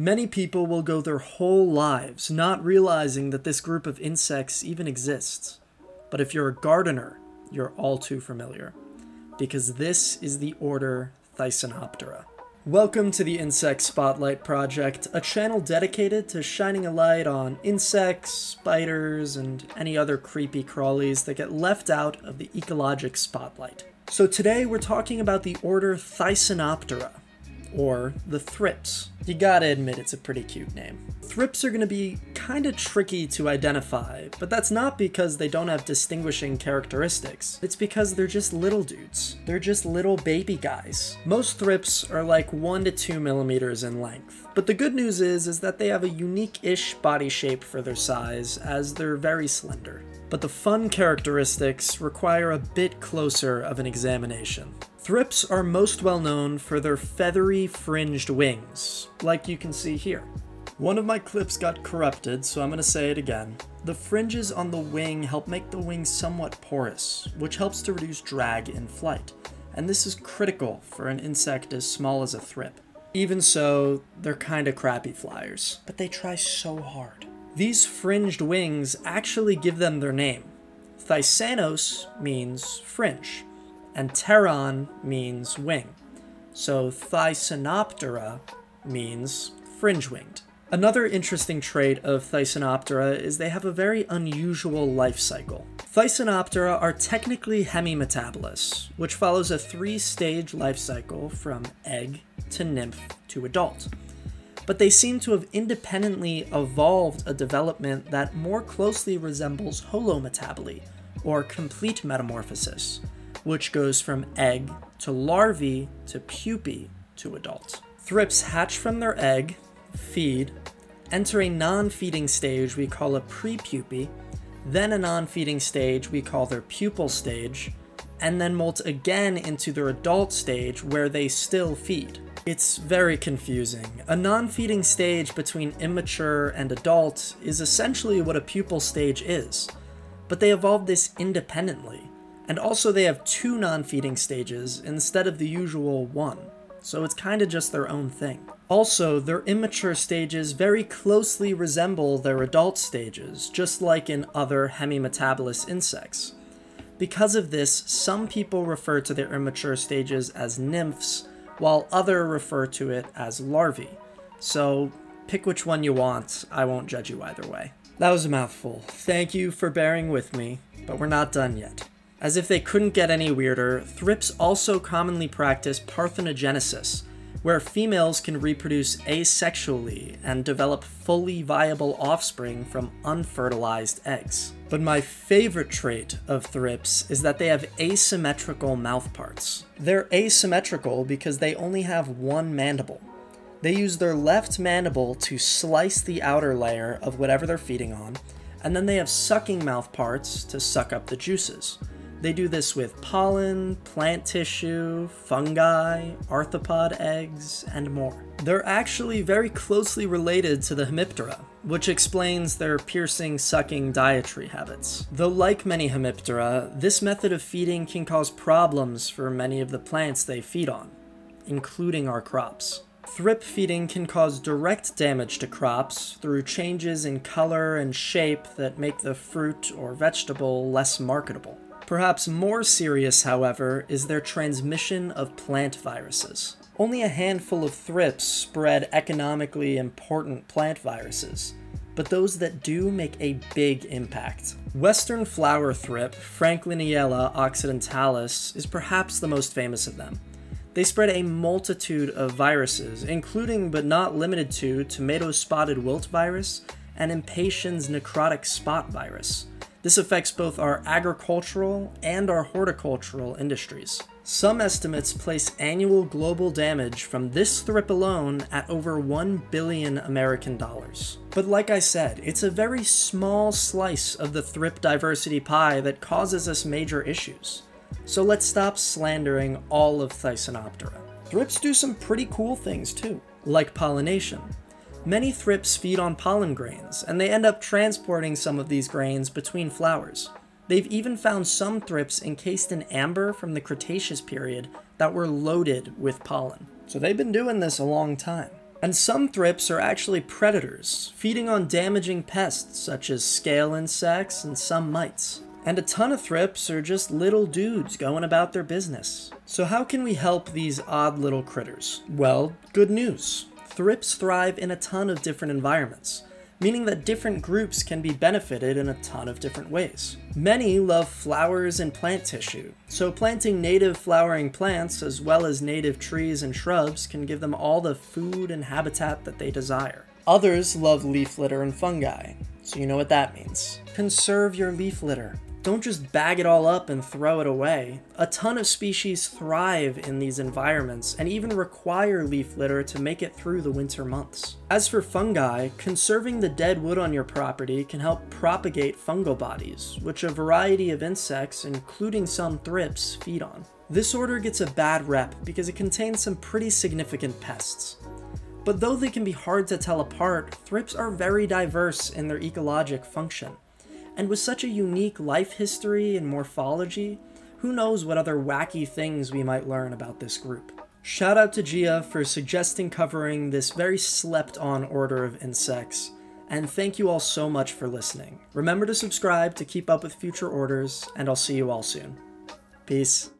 Many people will go their whole lives not realizing that this group of insects even exists. But if you're a gardener, you're all too familiar, because this is the order Thysanoptera. Welcome to the Insect Spotlight Project, a channel dedicated to shining a light on insects, spiders, and any other creepy crawlies that get left out of the ecologic spotlight. So today we're talking about the order Thysanoptera, or the thrips. You gotta admit it's a pretty cute name. Thrips are gonna be kinda tricky to identify, but that's not because they don't have distinguishing characteristics. It's because they're just little dudes. They're just little baby guys. Most thrips are like 1 to 2 millimeters in length. But the good news is, is that they have a unique-ish body shape for their size, as they're very slender. But the fun characteristics require a bit closer of an examination. Thrips are most well known for their feathery fringed wings, like you can see here. One of my clips got corrupted, so I'm going to say it again. The fringes on the wing help make the wing somewhat porous, which helps to reduce drag in flight, and this is critical for an insect as small as a thrip. Even so, they're kinda crappy flyers, but they try so hard. These fringed wings actually give them their name. Thysanos means fringe, and pteron means wing. So Thysanoptera means fringe-winged. Another interesting trait of Thysanoptera is they have a very unusual life cycle. Thysanoptera are technically hemimetabolous, which follows a three-stage life cycle from egg to nymph to adult. But they seem to have independently evolved a development that more closely resembles holometaboly, or complete metamorphosis, which goes from egg to larvae to pupae to adult. Thrips hatch from their egg, feed, enter a non-feeding stage we call a prepupae, then a non-feeding stage we call their pupal stage, and then molt again into their adult stage where they still feed. It's very confusing. A non-feeding stage between immature and adult is essentially what a pupal stage is, but they evolved this independently. And also they have two non-feeding stages instead of the usual one, so it's kinda just their own thing. Also, their immature stages very closely resemble their adult stages, just like in other hemimetabolous insects. Because of this, some people refer to their immature stages as nymphs, while other refer to it as larvae. So pick which one you want, I won't judge you either way. That was a mouthful. Thank you for bearing with me, but we're not done yet. As if they couldn't get any weirder, thrips also commonly practice parthenogenesis, where females can reproduce asexually and develop fully viable offspring from unfertilized eggs. But my favorite trait of thrips is that they have asymmetrical mouthparts. They're asymmetrical because they only have one mandible. They use their left mandible to slice the outer layer of whatever they're feeding on, and then they have sucking mouthparts to suck up the juices. They do this with pollen, plant tissue, fungi, arthropod eggs, and more. They're actually very closely related to the Hemiptera, which explains their piercing, sucking dietary habits. Though like many Hemiptera, this method of feeding can cause problems for many of the plants they feed on, including our crops. Thrip feeding can cause direct damage to crops through changes in color and shape that make the fruit or vegetable less marketable. Perhaps more serious, however, is their transmission of plant viruses. Only a handful of thrips spread economically important plant viruses, but those that do make a big impact. Western flower thrip, Frankliniella occidentalis, is perhaps the most famous of them. They spread a multitude of viruses, including but not limited to tomato spotted wilt virus and impatiens necrotic spot virus. This affects both our agricultural and our horticultural industries. Some estimates place annual global damage from this thrip alone at over 1 billion American dollars. But like I said, it's a very small slice of the thrip diversity pie that causes us major issues. So let's stop slandering all of Thysanoptera. Thrips do some pretty cool things too, like pollination. Many thrips feed on pollen grains, and they end up transporting some of these grains between flowers. They've even found some thrips encased in amber from the Cretaceous period that were loaded with pollen. So they've been doing this a long time. And some thrips are actually predators, feeding on damaging pests such as scale insects and some mites. And a ton of thrips are just little dudes going about their business. So how can we help these odd little critters? Well, good news. Thrips thrive in a ton of different environments, meaning that different groups can be benefited in a ton of different ways. Many love flowers and plant tissue, so planting native flowering plants as well as native trees and shrubs can give them all the food and habitat that they desire. Others love leaf litter and fungi, so you know what that means. Conserve your leaf litter. Don't just bag it all up and throw it away. A ton of species thrive in these environments and even require leaf litter to make it through the winter months. As for fungi, conserving the dead wood on your property can help propagate fungal bodies, which a variety of insects, including some thrips, feed on. This order gets a bad rep because it contains some pretty significant pests. But though they can be hard to tell apart, thrips are very diverse in their ecologic function. And with such a unique life history and morphology, who knows what other wacky things we might learn about this group. Shout out to Gia for suggesting covering this very slept on order of insects, and thank you all so much for listening. Remember to subscribe to keep up with future orders, and I'll see you all soon. Peace.